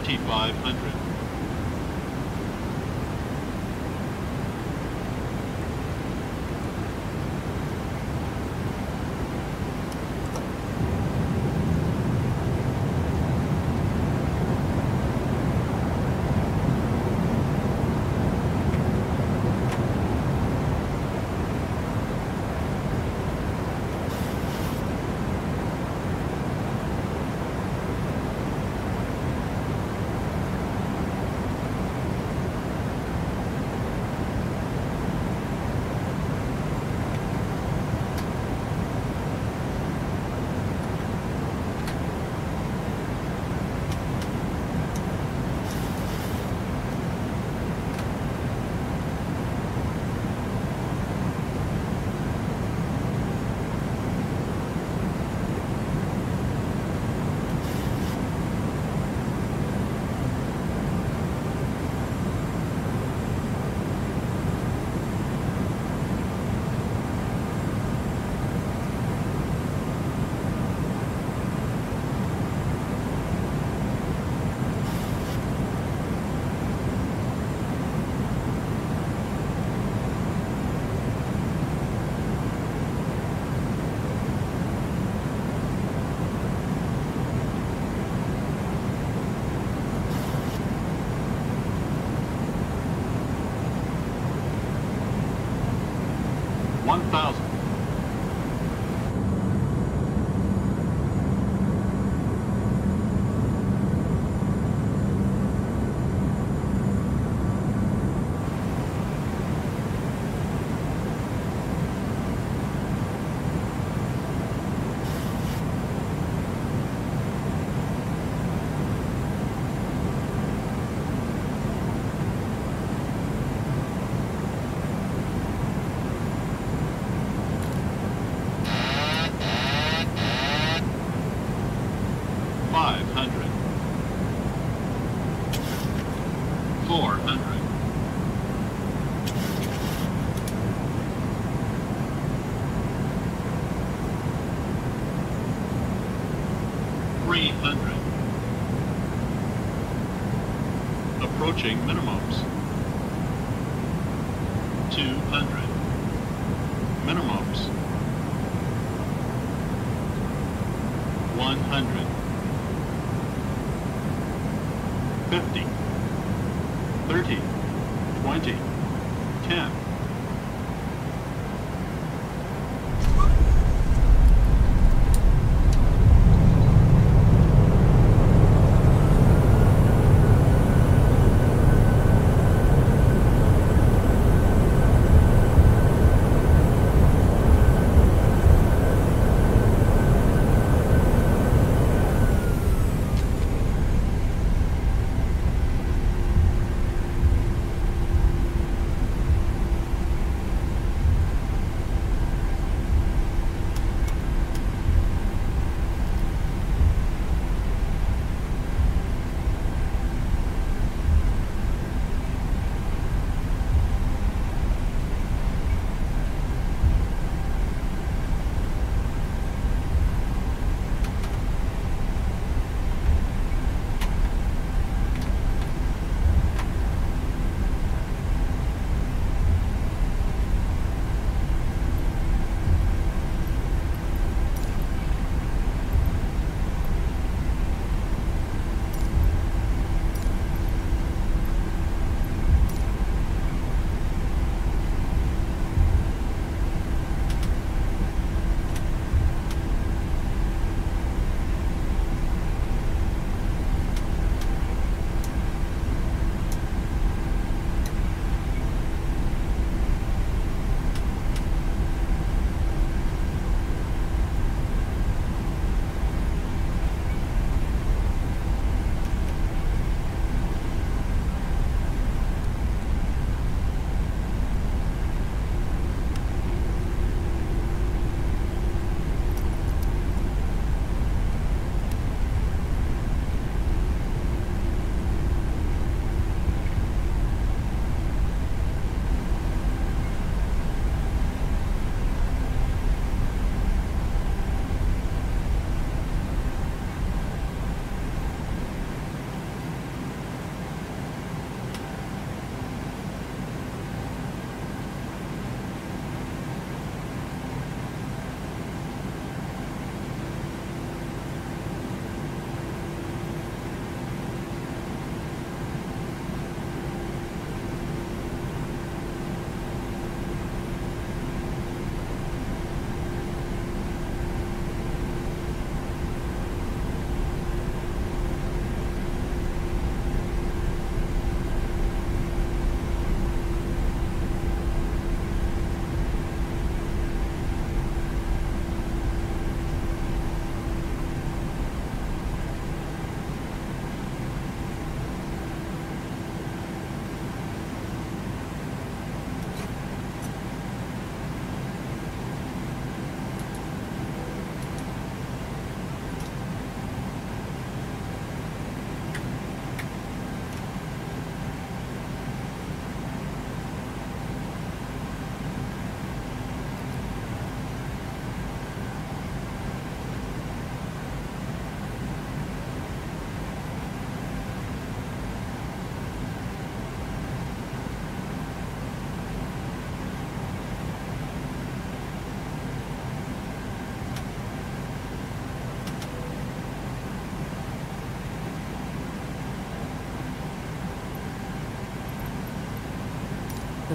2,500. 1,000. 400. Three hundred. Approaching minimums. Two hundred. Minimums. One hundred. Fifty. 30, 20, 10,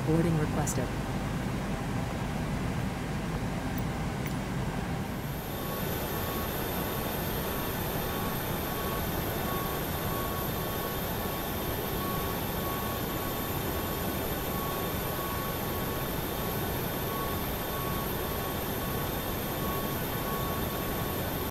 boarding requested.